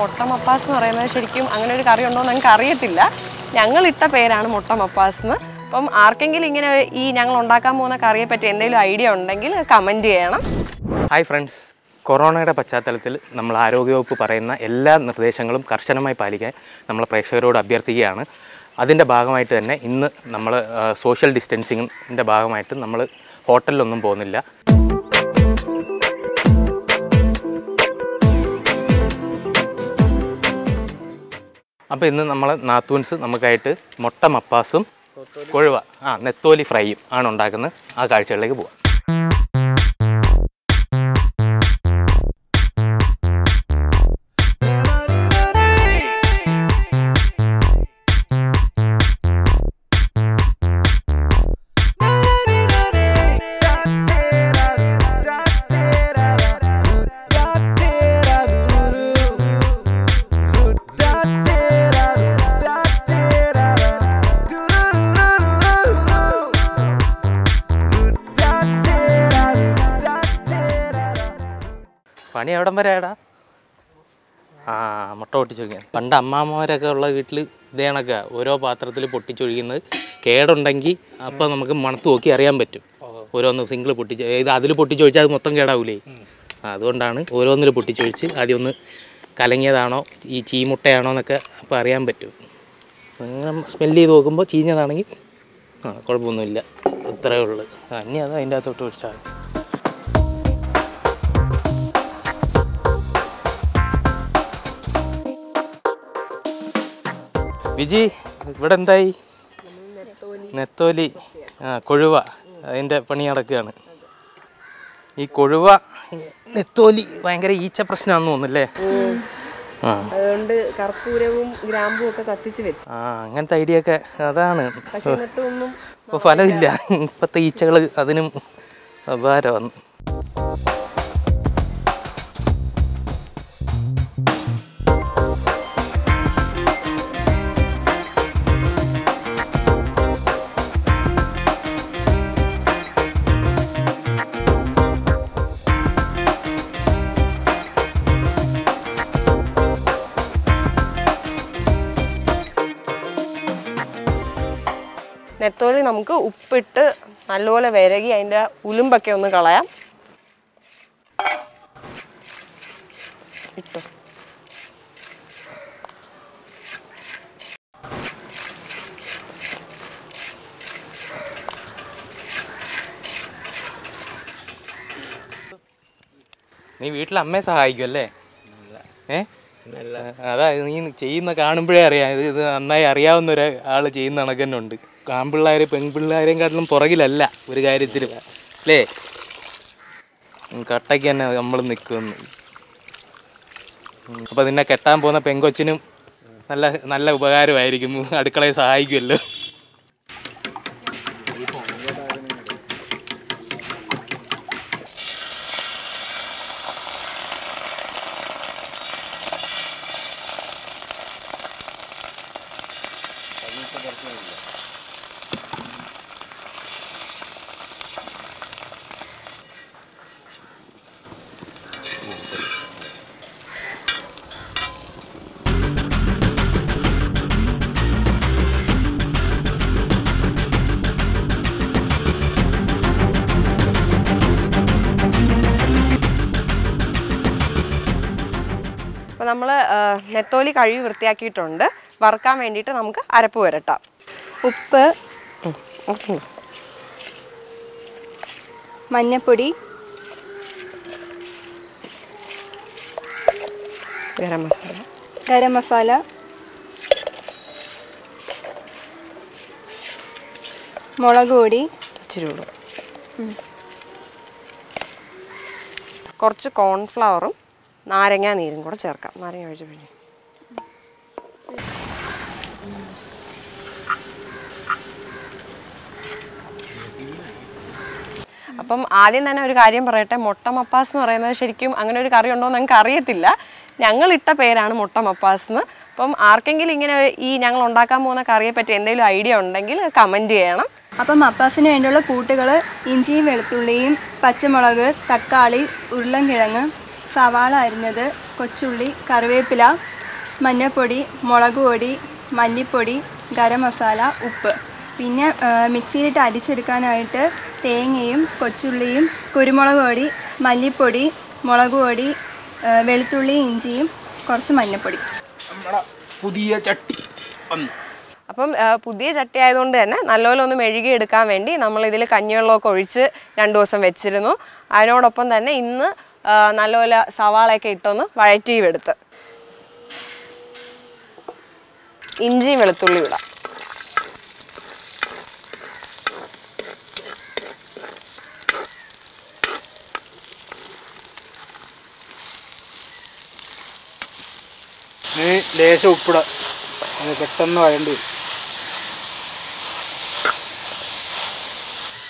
മുട്ട മപ്പാസ് എന്ന് പറയുന്നത് ശരിക്കും അങ്ങനെ ഒരു കറി ഉണ്ടോ എന്ന് ഞങ്ങൾക്ക് അറിയത്തില്ല. ഞങ്ങൾ ഇട്ട പേരാണ് മുട്ട മപ്പാസ് എന്ന്. അപ്പം ആർക്കെങ്കിലും ഇങ്ങനെ ഈ ഞങ്ങൾ ഉണ്ടാക്കാൻ പോകുന്ന കറിയെ പറ്റി എന്തെങ്കിലും ഐഡിയ ഉണ്ടെങ്കിൽ കമന്റ് ചെയ്യണം. Hi friends. കൊറോണയുടെ പശ്ചാത്തലത്തിൽ നമ്മൾ ആരോഗ്യവകുപ്പ് പറയുന്ന എല്ലാ നിർദ്ദേശങ്ങളും കർശനമായി പാലിക്കാൻ നമ്മൾ പ്രേക്ഷകരോട് അഭ്യർത്ഥിക്കുകയാണ്. അതിന്റെ ഭാഗമായിട്ട് തന്നെ ഇന്ന് നമ്മൾ സോഷ്യൽ ഡിസ്റ്റൻസിങ്ങിന്റെ ഭാഗമായിട്ട് നമ്മൾ ഹോട്ടലിലൊന്നും പോകുന്നില്ല. അപ്പോൾ ഇന്ന് നമ്മൾ നാത്തൂൻസ് നമുക്കായിട്ട് മുട്ട മപ്പാസും കൊഴുവ ആ നെത്തോലി ഫ്രൈയും ആണ് ഉണ്ടാക്കുന്നത്. ആ കാഴ്ചകളിലേക്ക് പോവാം. എവിടം വരെ ആടാ? ആ മുട്ട പൊട്ടിച്ചൊഴിക്കാൻ. പണ്ട് അമ്മാമ്മമാരൊക്കെ ഉള്ള വീട്ടിൽ ഇതേ ഓരോ പാത്രത്തിൽ പൊട്ടിച്ചൊഴിക്കുന്നത് കേടുണ്ടെങ്കിൽ അപ്പോൾ നമുക്ക് മണത്ത് നോക്കി അറിയാൻ പറ്റും. ഓരോന്ന് സിംഗിൾ പൊട്ടിച്ച് ഇത് അതിൽ പൊട്ടിച്ചൊഴിച്ചാൽ അത് മൊത്തം കേടാവൂലേ? അതുകൊണ്ടാണ് ഓരോന്നിൽ പൊട്ടിച്ചൊഴിച്ച് ആദ്യം ഒന്ന് കലങ്ങിയതാണോ ഈ ചീമുട്ടയാണോ എന്നൊക്കെ അപ്പോൾ അറിയാൻ പറ്റും. അങ്ങനെ സ്മെല്ല് ചെയ്ത് നോക്കുമ്പോൾ ചീഞ്ഞതാണെങ്കിൽ ആ കുഴപ്പമൊന്നുമില്ല ഇത്രയേ ഉള്ളൂ. അന്നെ അത് അതിന്റെ അകത്തോട്ട് ഒഴിച്ചാൽ വിജി ഇവിടെ എന്തായി? നെത്തോലി. ആ കൊഴുവ. അതിന്റെ പണി നടക്കുകയാണ്. ഈ കൊഴുവ നെത്തോലി ഭയങ്കര ഈച്ച പ്രശ്നമാണെന്ന് തോന്നുന്നല്ലേ? അതുകൊണ്ട് കർപ്പൂരവും ഗ്രാമ്പും ഒക്കെ കത്തിച്ച് വെച്ചു. ആ അങ്ങനത്തെ ഐഡിയ ഒക്കെ അതാണ്. ഫലമില്ല. ഇപ്പോഴത്തെ ഈച്ചകൾ അതിനും ഉപകാരമാണ് നെത്തോലി നമുക്ക് ഉപ്പിട്ട് നല്ലപോലെ വിരകി അതിന്റെ ഉലുമ്പൊക്കെ ഒന്ന് കളയാം. ഇട്ടു. നീ വീട്ടിൽ അമ്മയെ സഹായിക്കുമല്ലേ ഏ? അതാ നീ ചെയ്യുന്ന കാണുമ്പോഴേ അറിയാം. ഇത് ഇത് നന്നായി അറിയാവുന്ന ഒരാൾ ആൾ ചെയ്യുന്ന കണക്കന്നെ ഉണ്ട്. ആൺപിള്ളേരെ പെൺപിള്ളേരെയും പുറകിലല്ല ഒരു കാര്യത്തിലും. അല്ലേ? കട്ടയ്ക്ക് തന്നെ നമ്മൾ നിൽക്കുന്നു അപ്പോൾ നിന്നെ കെട്ടാൻ പോകുന്ന പെങ്കൊച്ചിനും നല്ല നല്ല ഉപകാരമായിരിക്കും. അടുക്കളയെ സഹായിക്കുമല്ലോ അപ്പോൾ നമ്മൾ നെത്തോലി കഴുകി വൃത്തിയാക്കിയിട്ടുണ്ട്. വറുക്കാൻ വേണ്ടിയിട്ട് നമുക്ക് അരപ്പ് വരട്ടാം ഉപ്പ് മഞ്ഞപ്പൊടി ഗരം മസാല. ഗരം മസാല മുളക് പൊടി. ഇച്ചിരി കുറച്ച് കോൺഫ്ലവറും നാരങ്ങ നീരും കൂടെ ചേർക്കാം. നാരങ്ങ ഒഴിച്ച് പിഴിഞ്ഞ്. അപ്പം ആദ്യം തന്നെ ഒരു കാര്യം പറയട്ടെ. മുട്ട മപ്പാസ് എന്ന് പറയുന്നത് ശരിക്കും അങ്ങനെ ഒരു കറി ഉണ്ടോ എന്ന് ഞങ്ങൾക്ക് അറിയത്തില്ല. ഞങ്ങൾ ഇട്ട പേരാണ് മുട്ട മപ്പാസ് എന്ന് അപ്പം ആർക്കെങ്കിലും ഇങ്ങനെ ഈ ഞങ്ങൾ ഉണ്ടാക്കാൻ പോകുന്ന കറിയെ പറ്റി എന്തെങ്കിലും ഐഡിയ ഉണ്ടെങ്കിൽ കമന്റ് ചെയ്യണം. അപ്പം മപ്പാസിന് വേണ്ടിയുള്ള കൂട്ടുകൾ ഇഞ്ചിയും വെളുത്തുള്ളിയും പച്ചമുളക് തക്കാളി ഉരുളൻകിഴങ്ങ് സവാള അരിഞ്ഞത് കൊച്ചുള്ളി കറിവേപ്പില മഞ്ഞൾപ്പൊടി മുളക് പൊടി മല്ലിപ്പൊടി ഗരം മസാല ഉപ്പ്. പിന്നെ മിക്സിയിലിട്ട് അരിച്ചെടുക്കാനായിട്ട് തേങ്ങയും കൊച്ചുള്ളിയും കുരുമുളക് പൊടി മല്ലിപ്പൊടി മുളക് പൊടി വെളുത്തുള്ളി ഇഞ്ചിയും കുറച്ച് മഞ്ഞൾപ്പൊടി. പുതിയ ചട്ടി അപ്പം പുതിയ ചട്ടി ആയതുകൊണ്ട് തന്നെ നല്ലപോലെ ഒന്ന് മെഴുകി എടുക്കാൻ വേണ്ടി നമ്മൾ ഇതിൽ കഞ്ഞിവെള്ളമൊക്കെ ഒഴിച്ച് രണ്ട് ദിവസം വെച്ചിരുന്നു. അതിനോടൊപ്പം തന്നെ ഇന്ന് നല്ലപോലെ സവാളയൊക്കെ ഇട്ടൊന്ന് വഴറ്റി എടുത്ത് ഇഞ്ചിയും വെളുത്തുള്ളിയും ഇടാം. ഇപ്പൊ ലേശം ഉപ്പിട. അത് പെട്ടെന്ന് വഴണ്ടി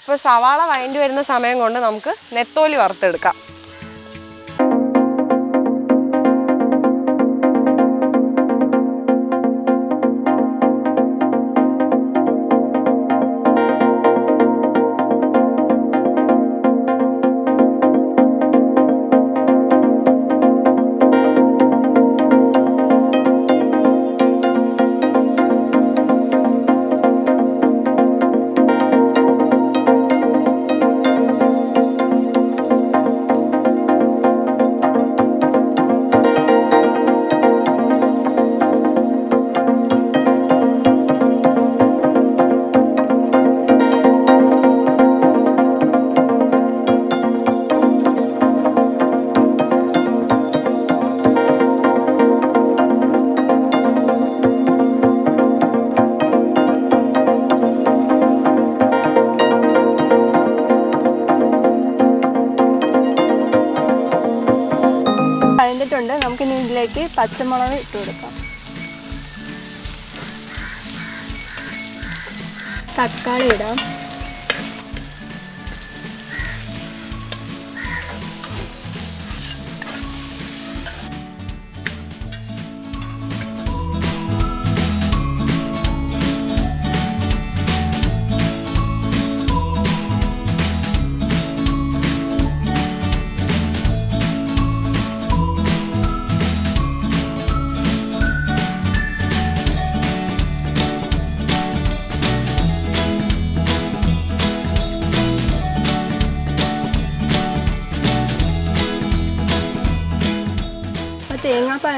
ഇപ്പോൾ സവാള വഴണ്ടി വരുന്ന സമയം കൊണ്ട് നമുക്ക് നെത്തോലി വറുത്തെടുക്കാം. പച്ചമുളക് ഇട്ട് കൊടുക്കാം. തക്കാളി ഇടാം.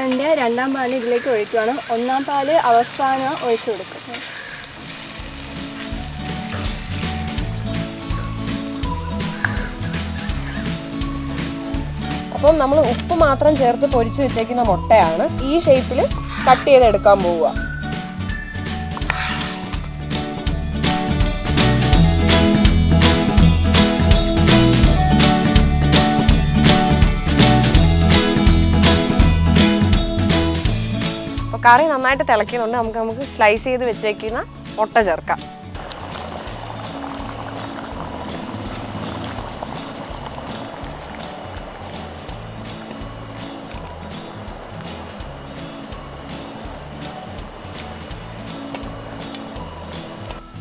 തേങ്ങാപ്പാലിന്റെ രണ്ടാം പാൽ ഇതിലേക്ക് ഒഴിക്കുകയാണ് ഒന്നാം പാൽ അവസാനം ഒഴിച്ചു കൊടുക്കും. അപ്പം നമ്മൾ ഉപ്പ് മാത്രം ചേർത്ത് പൊരിച്ചു വെച്ചേക്കുന്ന മുട്ടയാണ്. ഈ ഷേപ്പിൽ കട്ട് ചെയ്തെടുക്കാൻ പോവുക. അപ്പോൾ കറി നന്നായിട്ട് തിളയ്ക്കുന്നുണ്ട് നമുക്ക് നമുക്ക് സ്ലൈസ് ചെയ്ത് വെച്ചേക്കുന്ന മുട്ട ചേർക്കാം.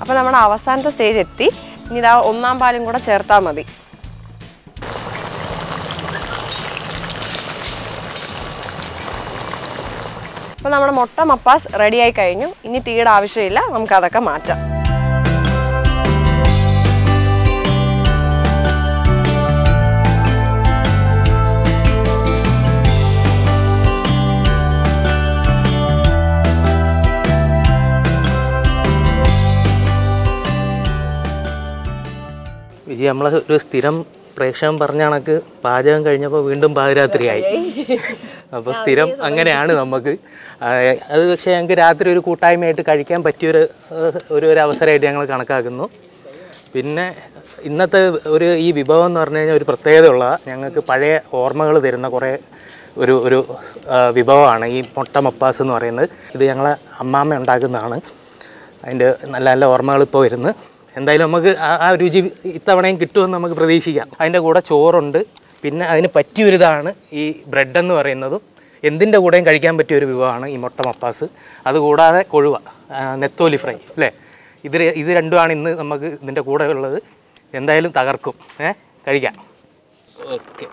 അപ്പോൾ നമ്മുടെ അവസാനത്തെ സ്റ്റേജ് എത്തി. ഇനി ഇതാ ഒന്നാം പാലും കൂടെ ചേർത്താൽ മതി. അപ്പോൾ നമ്മുടെ മുട്ട മപ്പാസ് റെഡിയായി കഴിഞ്ഞു. ഇനി തീയുടെ ആവശ്യമില്ല. നമുക്കതൊക്കെ മാറ്റാം. വിജി നമ്മളെ ഒരു സ്ഥിരം പ്രേക്ഷകൻ പറഞ്ഞ കണക്ക് പാചകം കഴിഞ്ഞപ്പോൾ വീണ്ടും പാതിരാത്രിയായി. അപ്പോൾ സ്ഥിരം അങ്ങനെയാണ് നമുക്ക്. അത് പക്ഷേ ഞങ്ങൾക്ക് രാത്രി ഒരു കൂട്ടായ്മയായിട്ട് കഴിക്കാൻ പറ്റിയൊരു ഒരു ഒരു അവസരമായിട്ട് ഞങ്ങൾ കണക്കാക്കുന്നു. പിന്നെ ഇന്നത്തെ ഒരു ഈ വിഭവം എന്ന് പറഞ്ഞു കഴിഞ്ഞാൽ ഒരു പ്രത്യേകതയുള്ള ഞങ്ങൾക്ക് പഴയ ഓർമ്മകൾ തരുന്ന കുറേ ഒരു ഒരു വിഭവമാണ് ഈ മുട്ട മപ്പാസ് എന്ന് പറയുന്നത്. ഇത് ഞങ്ങളെ അമ്മാമ്മ ഉണ്ടാക്കുന്നതാണ്. അതിന്റെ നല്ല നല്ല ഓർമ്മകൾ ഇപ്പോൾ വരുന്നു. എന്തായാലും നമുക്ക് ആ രുചി ഇത്തവണയും കിട്ടുമെന്ന് നമുക്ക് പ്രതീക്ഷിക്കാം. അതിന്റെ കൂടെ ചോറുണ്ട്. പിന്നെ അതിന് പറ്റിയൊരിതാണ് ഈ ബ്രെഡ് എന്ന് പറയുന്നതും. എന്തിന്റെ കൂടെയും കഴിക്കാൻ പറ്റിയ ഒരു വിഭവമാണ് ഈ മുട്ട മപ്പാസ് അതുകൂടാതെ കൊഴുവ നെത്തോലി ഫ്രൈ അല്ലേ? ഇത് ഇത് രണ്ടുമാണ് ഇന്ന് നമുക്ക് ഇതിന്റെ കൂടെ ഉള്ളത്. എന്തായാലും തകർക്കും. ഏ? കഴിക്കാം. ഓക്കെ.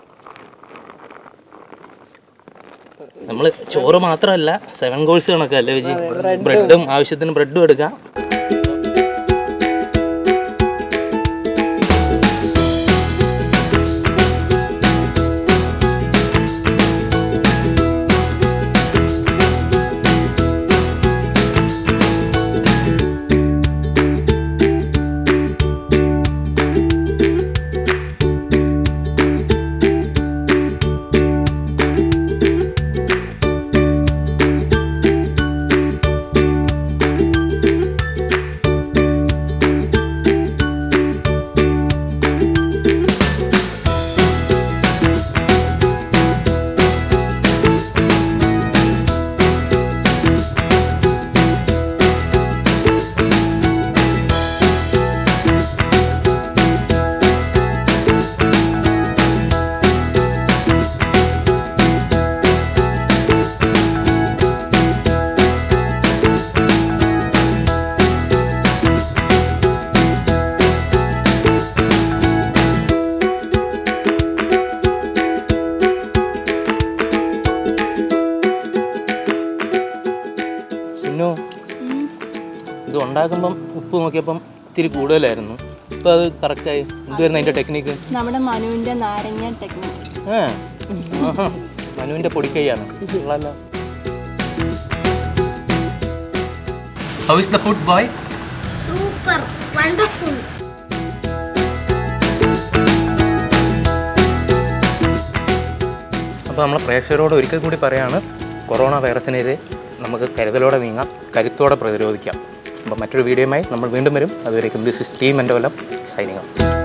നമ്മൾ ചോറ് മാത്രമല്ല സെവൻ കോഴ്സ് കണക്കല്ലേ അല്ലേ വിജി ബ്രെഡും ആവശ്യത്തിന് ബ്രെഡും എടുക്കാം. ഇത് ഉണ്ടാക്കുമ്പം ഉപ്പ് നോക്കിയപ്പം ഇത്തിരി കൂടുതലായിരുന്നു. ഇപ്പം അത് കറക്റ്റായി എന്തായിരുന്നു അതിന്റെ ടെക്നിക്ക് നമ്മുടെ മനുവിന്റെ നാരങ്ങ ടെക്നിക്ക് ഏ. മനുവിന്റെ പൊടിക്കൈയാണ്. കൊള്ളാലോ. How is the food boy super wonderful അപ്പോൾ നമ്മളെ പ്രേക്ഷകരോട് ഒരിക്കൽ കൂടി പറയാണ് കൊറോണ വൈറസിനെതിരെ നമുക്ക് കരുതലോടെ നീങ്ങാം കരുത്തോടെ പ്രതിരോധിക്കാം. അപ്പോൾ മറ്റൊരു വീഡിയോയുമായി നമ്മൾ വീണ്ടും വരും. അതുവരേക്കും ദിസ് ഇസ് ടീം എന്റെ കൊല്ലം സൈനിങ്